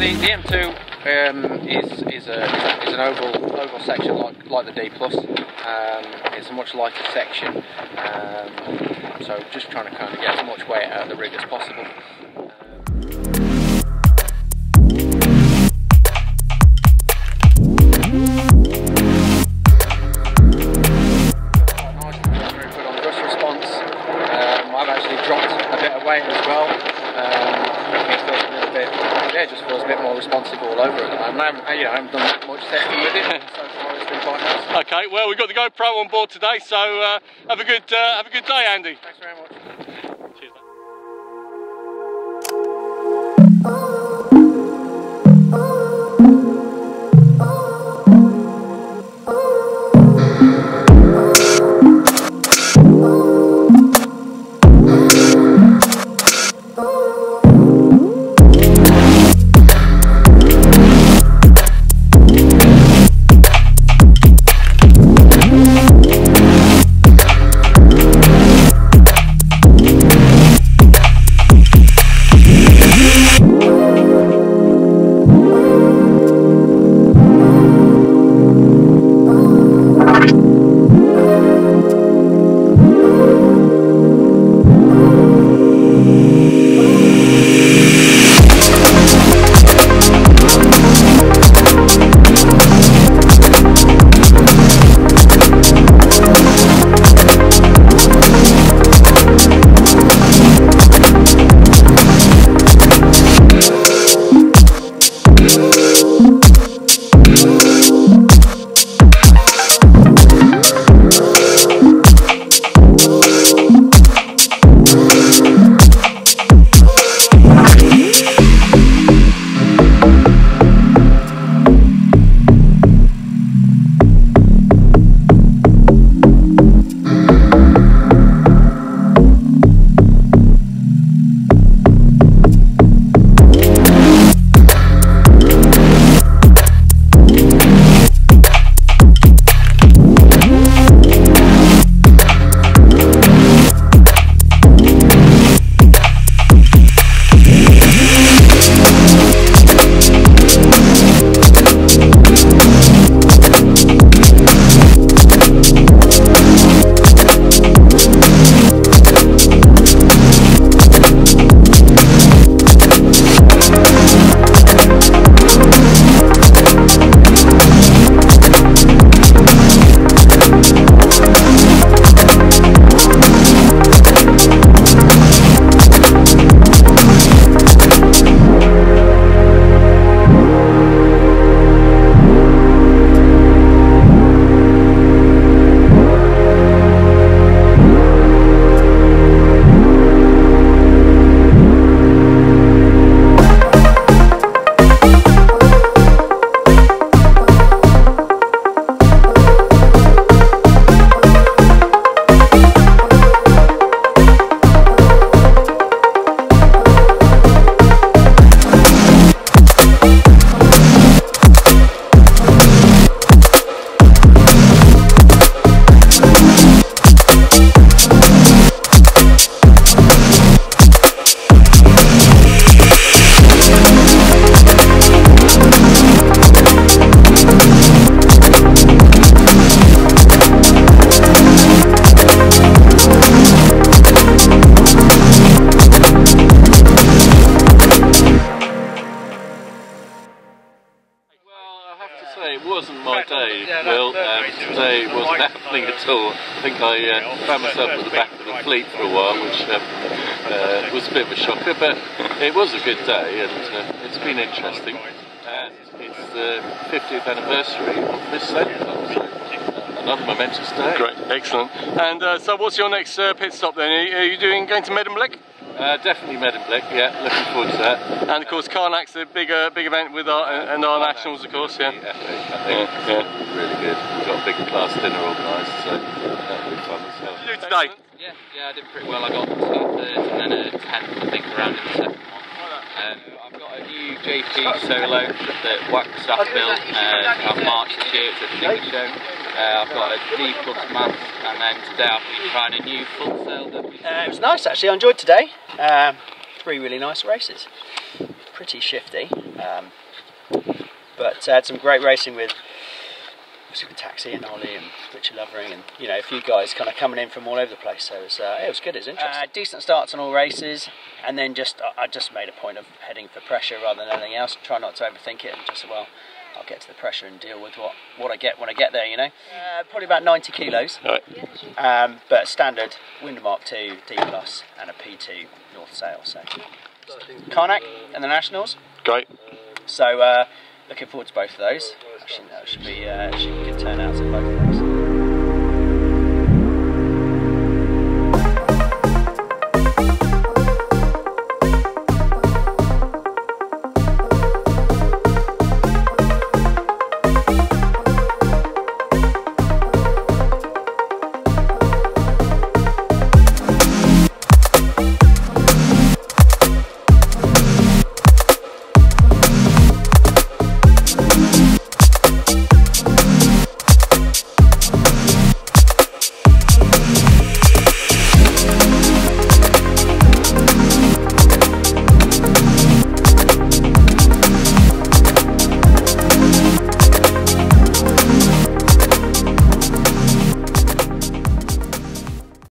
the, the M2 um, is is, a, is an oval oval section like like the D plus. Um, it's a much lighter section, um, so just trying to kind of get as much weight out of the rig as possible. All over it. I haven't, you know, I haven't done much testing with it, so far it's been quite nice. Okay, well we've got the GoPro on board today, so uh, have a good uh, have a good day, Andy. Thanks very much. Today wasn't happening at all. I think I uh, found myself at the back of the fleet for a while, which um, uh, was a bit of a shocker, but it was a good day and uh, it's been interesting. And it's the 50th anniversary of this uh, another momentous day. Great, excellent. And uh, so, what's your next uh, pit stop then? Are you doing going to Medemblik? Uh, definitely Medemblik, yeah, looking forward to that. And of course, Carnac's a big, uh, big event with our and our nationals, of course, yeah. Yeah, yeah, yeah. really good. We've got a big class dinner organised, so that'll be fun as hell. You do today? Yeah, yeah, I did pretty well. I got two thirds and then a tenth, I think, around in the second one. Um, I've got a new JP solo that Wax Staff built. Uh, I marched this year, it's a Digger show. Uh, I've got a D plus mass, and then today I've been trying a new full sail Uh, it was nice actually. I enjoyed today. Um, three really nice races. pretty shifty. Um, but uh, had some great racing with with Taxi and Ollie and Richard Lovering and you know a few guys kind of coming in from all over the place. So it was, uh, it was good. It was interesting. Uh, decent starts on all races, and then just I just made a point of heading for pressure rather than anything else. Try not to overthink it and just well. I'll get to the pressure and deal with what, what I get when I get there, you know. Uh, probably about 90 kilos, Right. um, but standard Winder Mark 2 D Plus and a P2 North Sail. So, Carnac and the Nationals. Great. So, uh, looking forward to both of those. Actually, that should be uh, should be good turnouts at both. of them.